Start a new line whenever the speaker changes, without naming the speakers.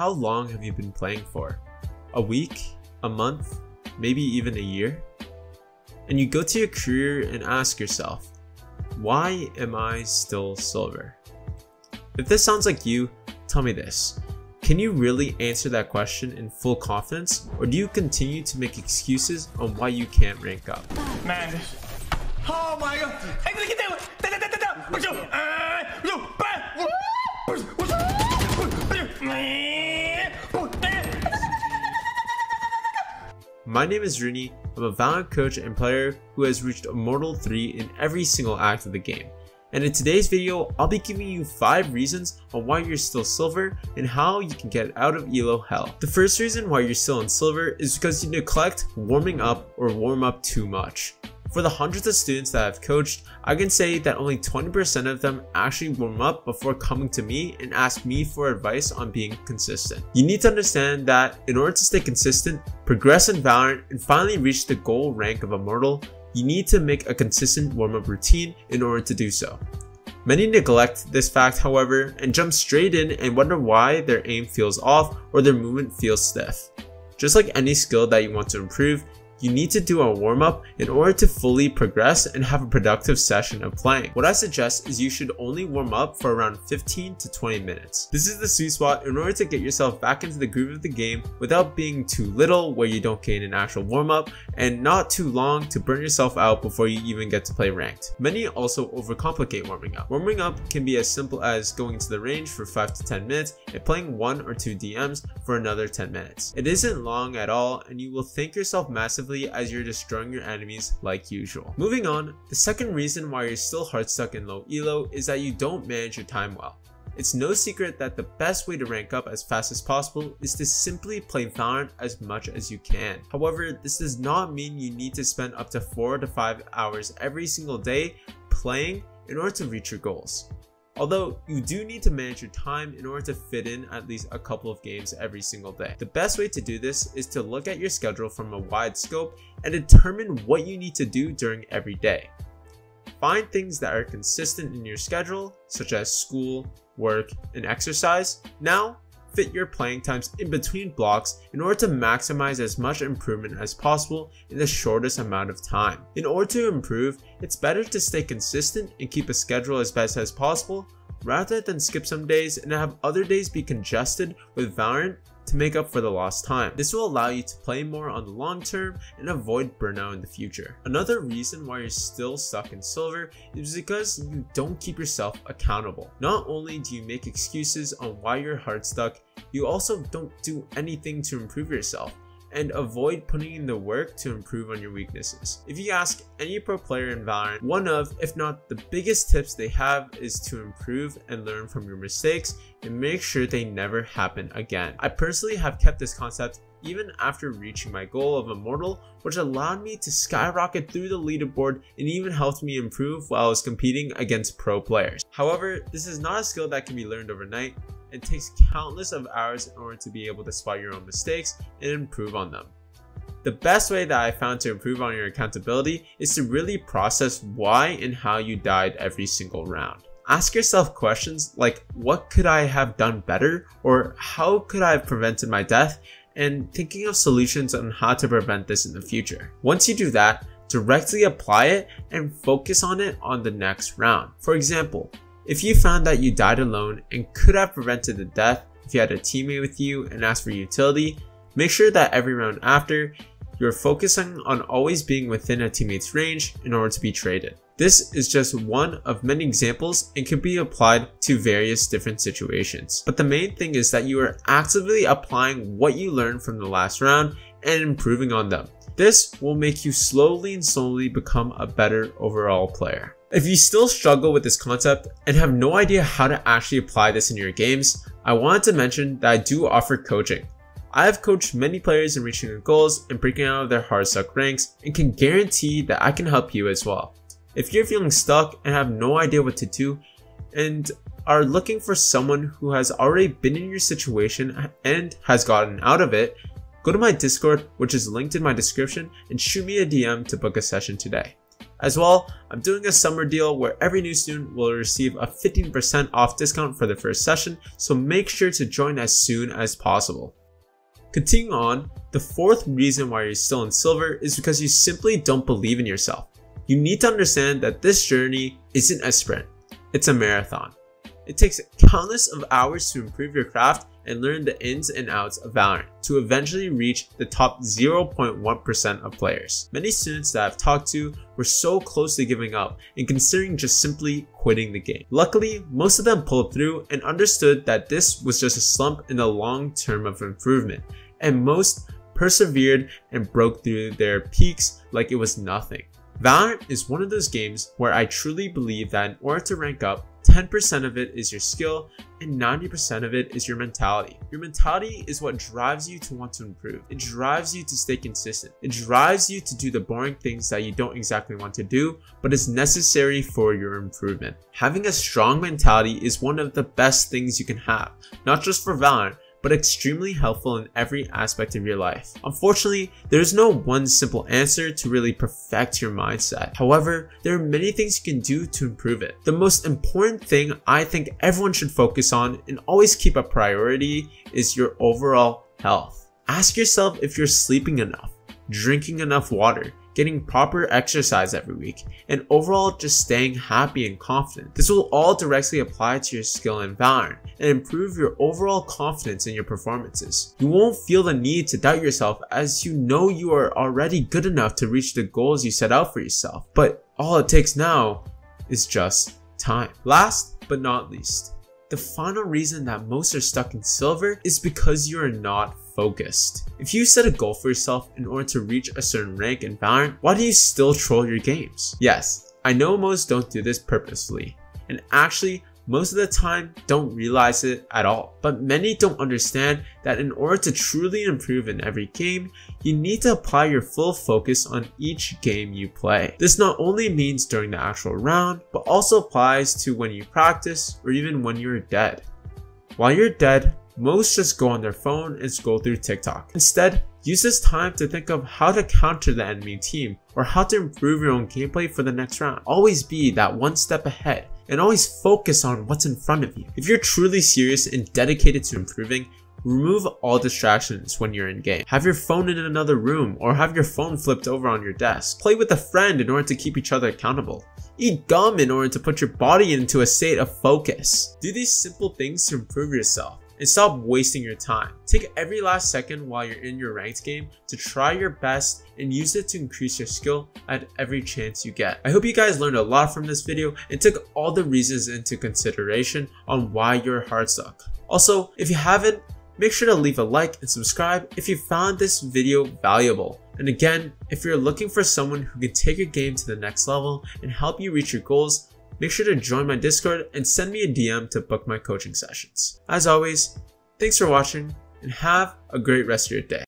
how long have you been playing for? A week? A month? Maybe even a year? And you go to your career and ask yourself, why am I still silver? If this sounds like you, tell me this. Can you really answer that question in full confidence, or do you continue to make excuses on why you can't rank up?
Man, oh my god!
My name is Rooney, I'm a Valorant coach and player who has reached Immortal 3 in every single act of the game. And in today's video, I'll be giving you 5 reasons on why you're still silver and how you can get out of elo hell. The first reason why you're still in silver is because you neglect warming up or warm up too much. For the hundreds of students that I've coached, I can say that only 20% of them actually warm up before coming to me and ask me for advice on being consistent. You need to understand that in order to stay consistent, progress in Valorant, and finally reach the goal rank of Immortal, you need to make a consistent warm-up routine in order to do so. Many neglect this fact however and jump straight in and wonder why their aim feels off or their movement feels stiff. Just like any skill that you want to improve, you need to do a warm up in order to fully progress and have a productive session of playing. What I suggest is you should only warm up for around 15 to 20 minutes. This is the sweet spot in order to get yourself back into the groove of the game without being too little where you don't gain an actual warm up and not too long to burn yourself out before you even get to play ranked. Many also overcomplicate warming up. Warming up can be as simple as going to the range for 5 to 10 minutes and playing 1 or 2 DMs for another 10 minutes. It isn't long at all and you will thank yourself massively as you're destroying your enemies like usual. Moving on, the second reason why you're still hard stuck in low elo is that you don't manage your time well. It's no secret that the best way to rank up as fast as possible is to simply play Valorant as much as you can. However, this does not mean you need to spend up to 4 to 5 hours every single day playing in order to reach your goals. Although you do need to manage your time in order to fit in at least a couple of games every single day. The best way to do this is to look at your schedule from a wide scope and determine what you need to do during every day. Find things that are consistent in your schedule, such as school, work, and exercise. Now, fit your playing times in between blocks in order to maximize as much improvement as possible in the shortest amount of time. In order to improve, it's better to stay consistent and keep a schedule as best as possible rather than skip some days and have other days be congested with Valorant to make up for the lost time. This will allow you to play more on the long term and avoid burnout in the future. Another reason why you're still stuck in silver is because you don't keep yourself accountable. Not only do you make excuses on why you're hard stuck, you also don't do anything to improve yourself and avoid putting in the work to improve on your weaknesses. If you ask any pro player in Valorant, one of, if not the biggest tips they have is to improve and learn from your mistakes and make sure they never happen again. I personally have kept this concept even after reaching my goal of Immortal, which allowed me to skyrocket through the leaderboard and even helped me improve while I was competing against pro players. However, this is not a skill that can be learned overnight, it takes countless of hours in order to be able to spot your own mistakes and improve on them. The best way that I found to improve on your accountability is to really process why and how you died every single round. Ask yourself questions like what could I have done better or how could I have prevented my death and thinking of solutions on how to prevent this in the future. Once you do that, directly apply it and focus on it on the next round. For example, if you found that you died alone and could have prevented the death if you had a teammate with you and asked for utility, make sure that every round after, you're focusing on always being within a teammate's range in order to be traded. This is just one of many examples and can be applied to various different situations. But the main thing is that you are actively applying what you learned from the last round and improving on them. This will make you slowly and slowly become a better overall player. If you still struggle with this concept and have no idea how to actually apply this in your games, I wanted to mention that I do offer coaching. I have coached many players in reaching their goals and breaking out of their hard stuck ranks and can guarantee that I can help you as well. If you're feeling stuck and have no idea what to do and are looking for someone who has already been in your situation and has gotten out of it, go to my Discord which is linked in my description and shoot me a DM to book a session today. As well, I'm doing a summer deal where every new student will receive a 15% off discount for the first session, so make sure to join as soon as possible. Continuing on, the fourth reason why you're still in silver is because you simply don't believe in yourself. You need to understand that this journey isn't a sprint, it's a marathon. It takes countless of hours to improve your craft and learn the ins and outs of Valorant to eventually reach the top 0.1% of players. Many students that I've talked to were so close to giving up and considering just simply quitting the game. Luckily, most of them pulled through and understood that this was just a slump in the long term of improvement, and most persevered and broke through their peaks like it was nothing. Valorant is one of those games where I truly believe that in order to rank up, 10% of it is your skill and 90% of it is your mentality. Your mentality is what drives you to want to improve. It drives you to stay consistent. It drives you to do the boring things that you don't exactly want to do, but is necessary for your improvement. Having a strong mentality is one of the best things you can have, not just for Valorant, but extremely helpful in every aspect of your life. Unfortunately, there is no one simple answer to really perfect your mindset. However, there are many things you can do to improve it. The most important thing I think everyone should focus on and always keep a priority is your overall health. Ask yourself if you're sleeping enough, drinking enough water, getting proper exercise every week, and overall just staying happy and confident. This will all directly apply to your skill in Valorant and improve your overall confidence in your performances. You won't feel the need to doubt yourself as you know you are already good enough to reach the goals you set out for yourself. But all it takes now is just time. Last but not least, the final reason that most are stuck in silver is because you are not focused. If you set a goal for yourself in order to reach a certain rank in Valorant, why do you still troll your games? Yes, I know most don't do this purposefully, and actually most of the time don't realize it at all. But many don't understand that in order to truly improve in every game, you need to apply your full focus on each game you play. This not only means during the actual round, but also applies to when you practice or even when you're dead. While you're dead, most just go on their phone and scroll through TikTok. Instead, use this time to think of how to counter the enemy team or how to improve your own gameplay for the next round. Always be that one step ahead and always focus on what's in front of you. If you're truly serious and dedicated to improving, Remove all distractions when you're in game. Have your phone in another room or have your phone flipped over on your desk. Play with a friend in order to keep each other accountable. Eat gum in order to put your body into a state of focus. Do these simple things to improve yourself and stop wasting your time. Take every last second while you're in your ranked game to try your best and use it to increase your skill at every chance you get. I hope you guys learned a lot from this video and took all the reasons into consideration on why you're hard stuck. Also, if you haven't, make sure to leave a like and subscribe if you found this video valuable. And again, if you're looking for someone who can take your game to the next level and help you reach your goals, make sure to join my Discord and send me a DM to book my coaching sessions. As always, thanks for watching and have a great rest of your day.